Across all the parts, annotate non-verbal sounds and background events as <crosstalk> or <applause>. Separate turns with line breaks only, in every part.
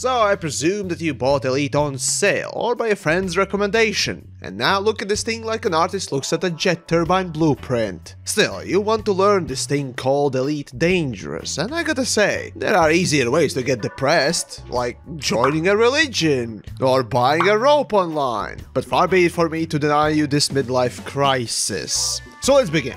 So I presume that you bought Elite on sale or by a friend's recommendation, and now look at this thing like an artist looks at a jet turbine blueprint. Still, you want to learn this thing called Elite Dangerous, and I gotta say, there are easier ways to get depressed, like joining a religion or buying a rope online. But far be it for me to deny you this midlife crisis. So let's begin.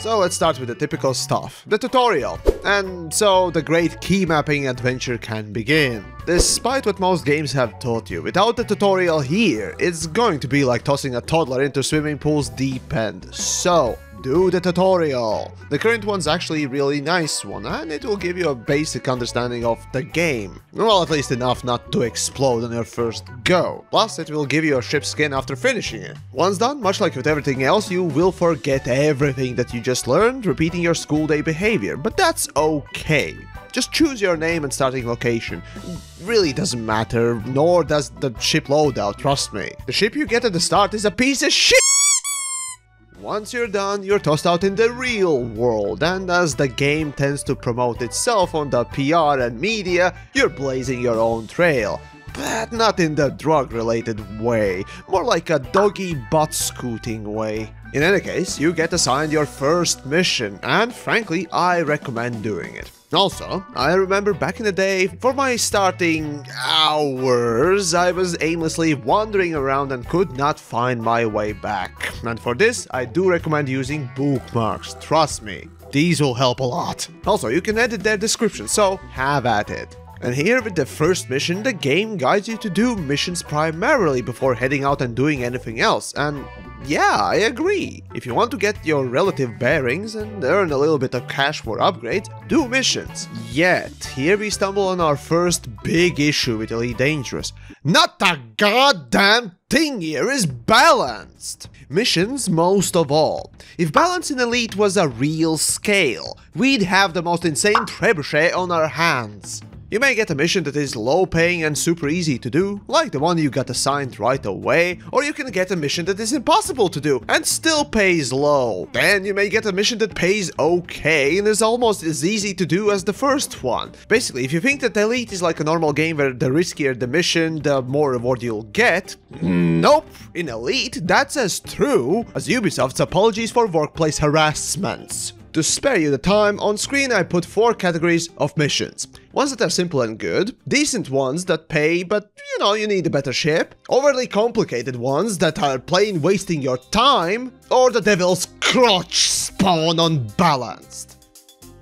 So let's start with the typical stuff, the tutorial. And so the great key mapping adventure can begin. Despite what most games have taught you, without the tutorial here, it's going to be like tossing a toddler into swimming pool's deep end. So, do the tutorial. The current one's actually a really nice one, and it will give you a basic understanding of the game. Well, at least enough not to explode on your first go. Plus, it will give you a ship skin after finishing it. Once done, much like with everything else, you will forget everything that you just learned, repeating your school day behavior, but that's okay. Just choose your name and starting location. Really doesn't matter, nor does the ship loadout, trust me. The ship you get at the start is a piece of shit! Once you're done, you're tossed out in the real world, and as the game tends to promote itself on the PR and media, you're blazing your own trail. But not in the drug related way, more like a doggy butt scooting way. In any case, you get assigned your first mission, and frankly, I recommend doing it. Also, I remember back in the day, for my starting hours, I was aimlessly wandering around and could not find my way back. And for this, I do recommend using bookmarks, trust me. These will help a lot. Also, you can edit their description, so have at it. And here with the first mission, the game guides you to do missions primarily before heading out and doing anything else, and yeah, I agree. If you want to get your relative bearings and earn a little bit of cash for upgrades, do missions. Yet, here we stumble on our first big issue with Elite Dangerous. Not a goddamn thing here is balanced! Missions most of all. If balance in Elite was a real scale, we'd have the most insane trebuchet on our hands. You may get a mission that is low paying and super easy to do, like the one you got assigned right away, or you can get a mission that is impossible to do and still pays low. Then you may get a mission that pays okay and is almost as easy to do as the first one. Basically, if you think that Elite is like a normal game where the riskier the mission, the more reward you'll get, nope. In Elite, that's as true as Ubisoft's apologies for workplace harassments. To spare you the time, on screen I put four categories of missions. Ones that are simple and good, decent ones that pay but you know you need a better ship, overly complicated ones that are plain wasting your time, or the devil's crotch spawn unbalanced.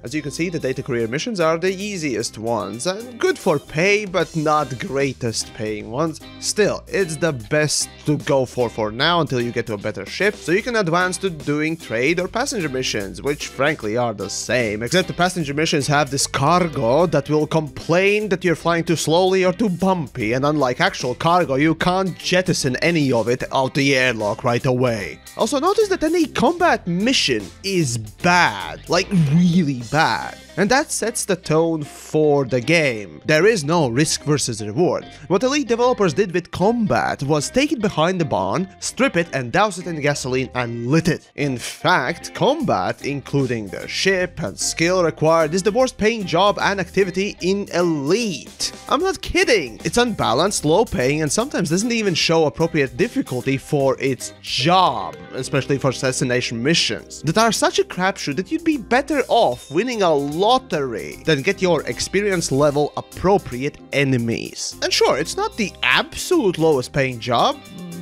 As you can see, the data courier missions are the easiest ones, and good for pay, but not greatest paying ones. Still, it's the best to go for for now until you get to a better ship, so you can advance to doing trade or passenger missions, which frankly are the same, except the passenger missions have this cargo that will complain that you're flying too slowly or too bumpy, and unlike actual cargo, you can't jettison any of it out the airlock right away. Also notice that any combat mission is bad, like really bad bad. And that sets the tone for the game. There is no risk versus reward. What Elite developers did with combat was take it behind the barn, strip it and douse it in gasoline and lit it. In fact, combat, including the ship and skill required, is the worst paying job and activity in Elite. I'm not kidding. It's unbalanced, low paying, and sometimes doesn't even show appropriate difficulty for its job, especially for assassination missions, that are such a crapshoot that you'd be better off winning a lottery than get your experience level appropriate enemies. And sure, it's not the absolute lowest paying job,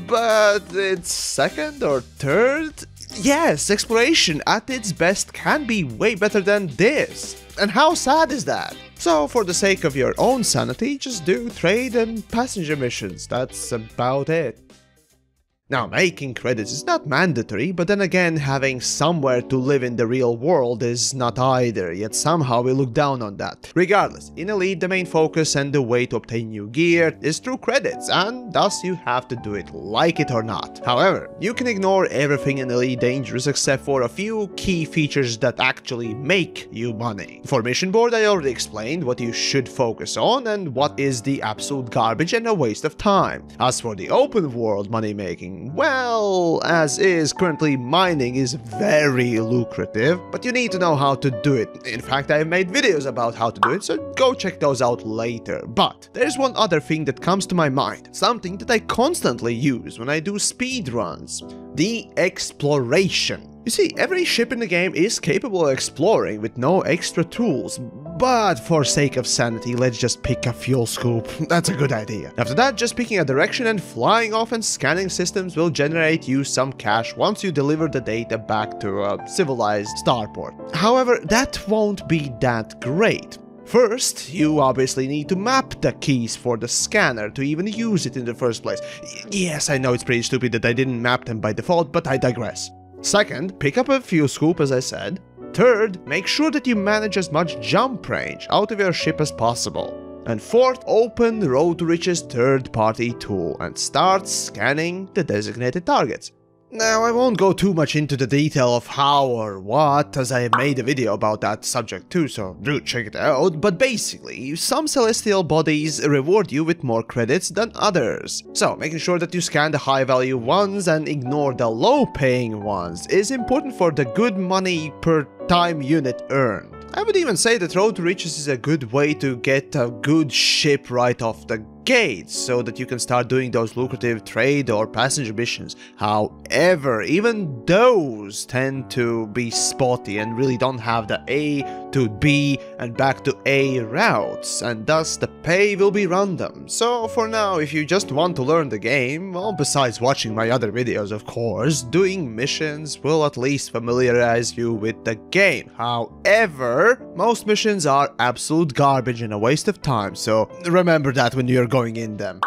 but it's second or third? Yes, exploration at its best can be way better than this. And how sad is that? So, for the sake of your own sanity, just do trade and passenger missions. That's about it. Now, making credits is not mandatory, but then again, having somewhere to live in the real world is not either, yet somehow we look down on that. Regardless, in Elite the main focus and the way to obtain new gear is through credits, and thus you have to do it like it or not. However, you can ignore everything in Elite Dangerous except for a few key features that actually make you money. For Mission Board I already explained what you should focus on and what is the absolute garbage and a waste of time. As for the open world money making, mining, well, as is currently mining is very lucrative, but you need to know how to do it. In fact, I have made videos about how to do it, so go check those out later. But there's one other thing that comes to my mind, something that I constantly use when I do speed runs. The exploration. You see, every ship in the game is capable of exploring with no extra tools, but for sake of sanity, let's just pick a fuel scoop. <laughs> That's a good idea. After that, just picking a direction and flying off and scanning systems will generate you some cash once you deliver the data back to a civilized starport. However, that won't be that great. First, you obviously need to map the keys for the scanner to even use it in the first place. Yes, I know it's pretty stupid that I didn't map them by default, but I digress. Second, pick up a fuel scoop as I said. Third, make sure that you manage as much jump range out of your ship as possible. And fourth, open Road to Riches third-party tool and start scanning the designated targets. Now, I won't go too much into the detail of how or what, as I made a video about that subject too, so do check it out, but basically, some celestial bodies reward you with more credits than others. So, making sure that you scan the high value ones and ignore the low paying ones is important for the good money per time unit earned. I would even say that Road to Riches is a good way to get a good ship right off the gates so that you can start doing those lucrative trade or passenger missions. However, even those tend to be spotty and really don't have the A to B and back to A routes, and thus the pay will be random. So for now, if you just want to learn the game, well, besides watching my other videos of course, doing missions will at least familiarize you with the game. However, most missions are absolute garbage and a waste of time, so remember that when you're going in them.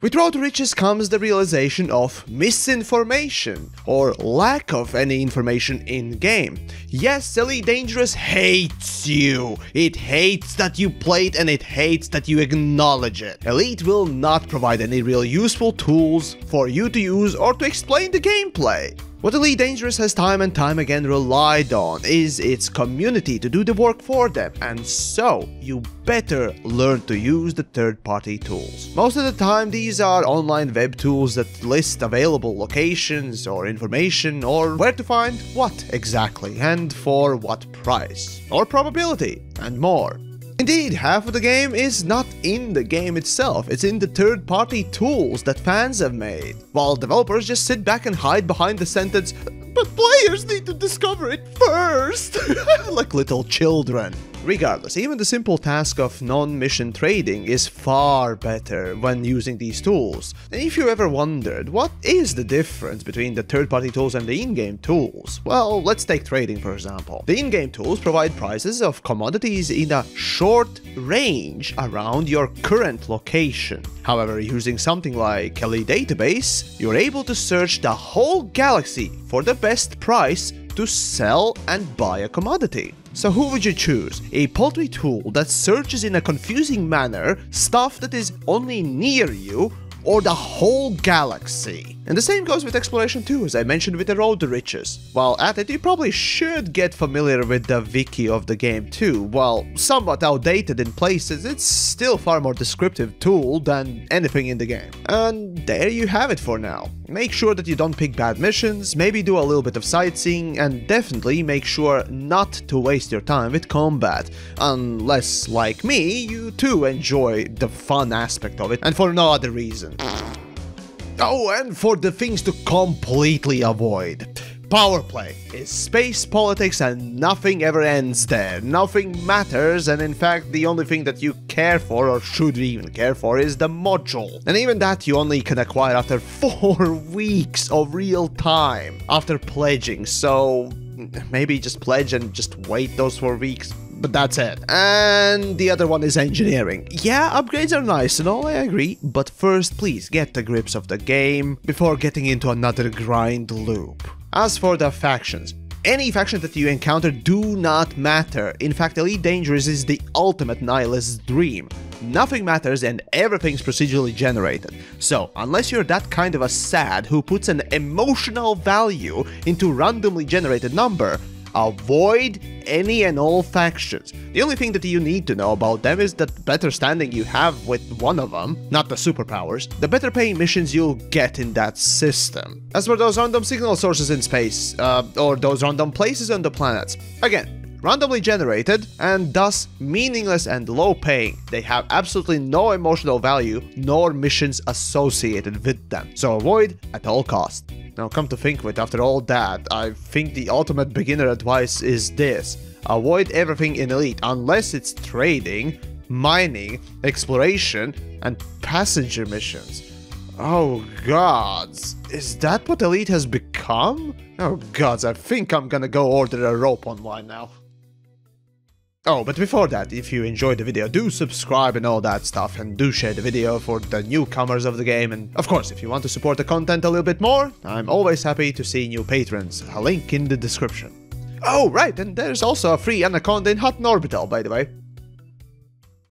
With Road Riches comes the realization of misinformation, or lack of any information in-game. Yes, Elite Dangerous hates you. It hates that you played and it hates that you acknowledge it. Elite will not provide any real useful tools for you to use or to explain the gameplay. What Elite Dangerous has time and time again relied on is its community to do the work for them, and so you better learn to use the third-party tools. Most of the time these are online web tools that list available locations or information or where to find what exactly and for what price, or probability, and more. Indeed, half of the game is not in the game itself, it's in the third-party tools that fans have made, while developers just sit back and hide behind the sentence, but players need to discover it first, <laughs> like little children. Regardless, even the simple task of non-mission trading is far better when using these tools. And if you ever wondered, what is the difference between the third-party tools and the in-game tools? Well, let's take trading for example. The in-game tools provide prices of commodities in a short range around your current location. However, using something like Elite Database, you're able to search the whole galaxy for the best price to sell and buy a commodity. So who would you choose? A paltry tool that searches in a confusing manner stuff that is only near you or the whole galaxy. And the same goes with exploration too, as I mentioned with the Road to Riches. While at it, you probably should get familiar with the wiki of the game too. While somewhat outdated in places, it's still far more descriptive tool than anything in the game. And there you have it for now. Make sure that you don't pick bad missions, maybe do a little bit of sightseeing, and definitely make sure not to waste your time with combat. Unless, like me, you too enjoy the fun aspect of it, and for no other reason. Oh, and for the things to completely avoid. Power play is space politics and nothing ever ends there. Nothing matters and in fact the only thing that you care for or should even care for is the module. And even that you only can acquire after <laughs> 4 weeks of real time after pledging. So <laughs> maybe just pledge and just wait those 4 weeks but that's it. And the other one is engineering. Yeah, upgrades are nice and all, I agree, but first please get the grips of the game before getting into another grind loop. As for the factions, any faction that you encounter do not matter. In fact, Elite Dangerous is the ultimate nihilist's dream. Nothing matters and everything's procedurally generated. So, unless you're that kind of a sad who puts an emotional value into randomly generated number, avoid any and all factions. The only thing that you need to know about them is that better standing you have with one of them, not the superpowers, the better paying missions you'll get in that system. As for those random signal sources in space, uh, or those random places on the planets, again, randomly generated and thus meaningless and low paying. They have absolutely no emotional value nor missions associated with them, so avoid at all costs. Now come to think of it, after all that, I think the ultimate beginner advice is this. Avoid everything in Elite unless it's trading, mining, exploration, and passenger missions. Oh gods, is that what Elite has become? Oh gods, I think I'm gonna go order a rope online now. Oh, but before that, if you enjoyed the video, do subscribe and all that stuff, and do share the video for the newcomers of the game, and of course, if you want to support the content a little bit more, I'm always happy to see new patrons, a link in the description. Oh, right, and there's also a free Anaconda in Hutton Orbital, by the way.